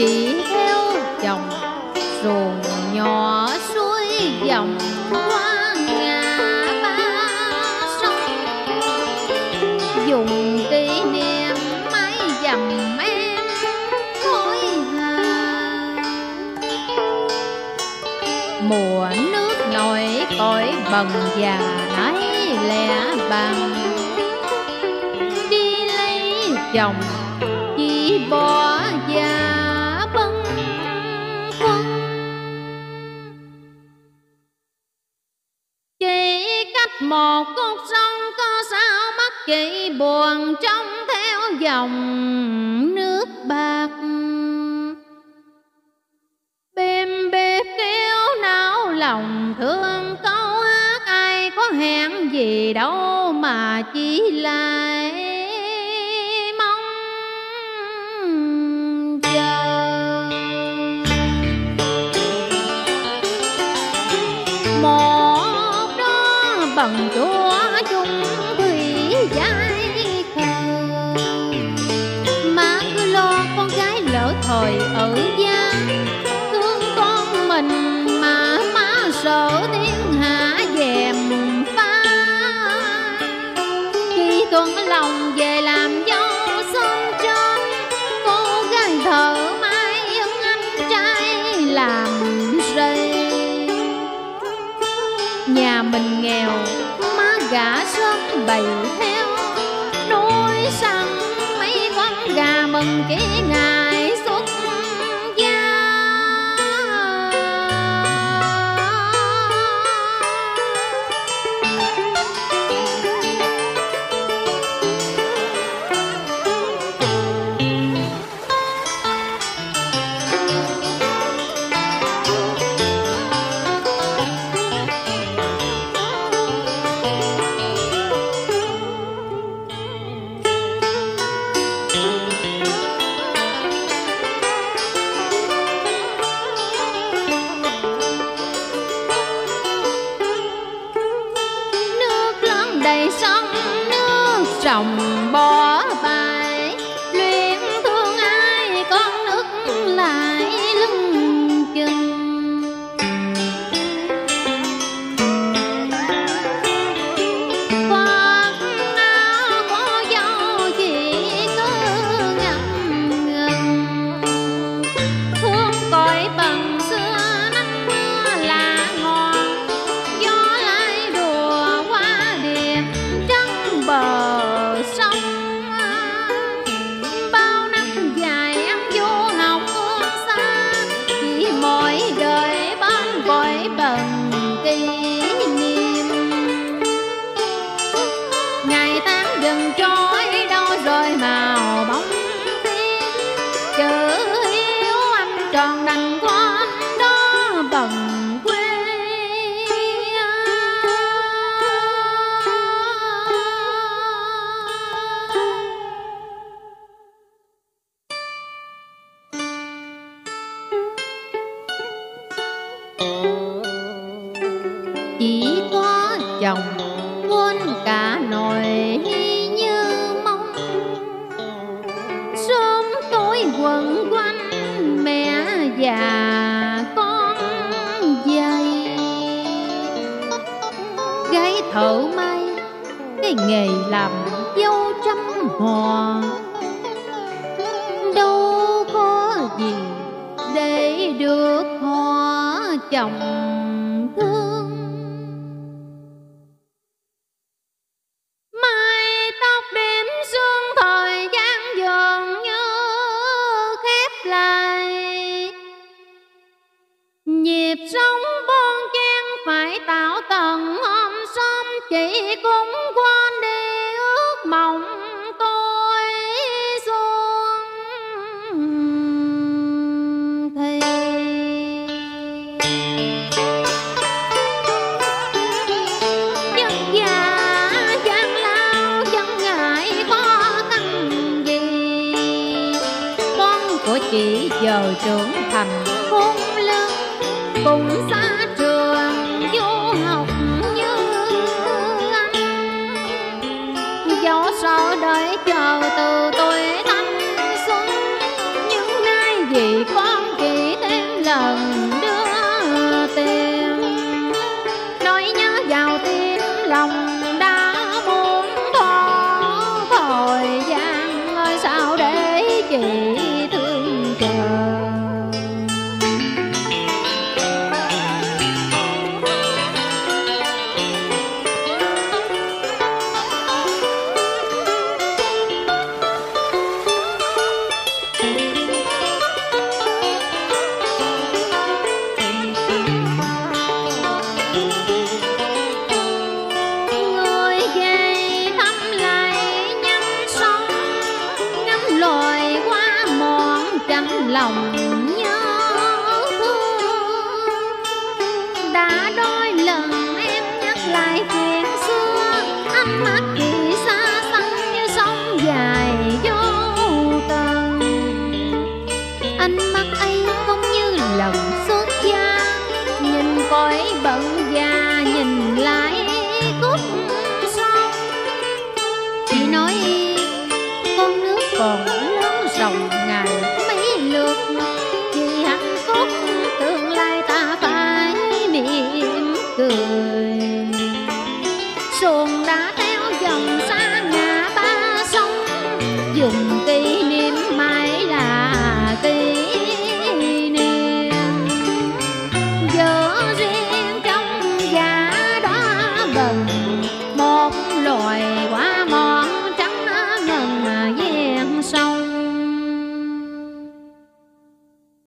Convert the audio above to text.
chỉ theo chồng ruộng nhỏ suối dòng qua ngã ba sông. Dùng kỷ niệm mái dầm em khối hà. Mùa nước nổi cõi bần già nấy lẻ bằng đi lấy chồng, chỉ bỏ một con sông có sao mắt kỳ buồn trông theo dòng nước bạc. Bêm bếp kêu não lòng thương, câu hát ai có hẹn gì đâu mà chỉ lại nhà mình nghèo, má gả sớm bày theo. Nuôi săn mấy con gà mừng kỹ ngài chỉ có chồng quên cả nồi như mong. Sớm tối quẩn quanh mẹ già con dây gái thợ may, cái nghề làm dâu trăm hò. Đâu có gì để được họ chồng. Chị giờ trưởng thành khôn lương cùng xa trăm lòng nhớ cười. Xuồng đá